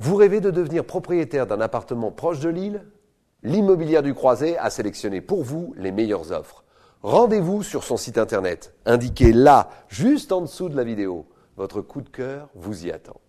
Vous rêvez de devenir propriétaire d'un appartement proche de Lille? L'immobilière du Croisé a sélectionné pour vous les meilleures offres. Rendez-vous sur son site internet, indiqué là, juste en dessous de la vidéo. Votre coup de cœur vous y attend.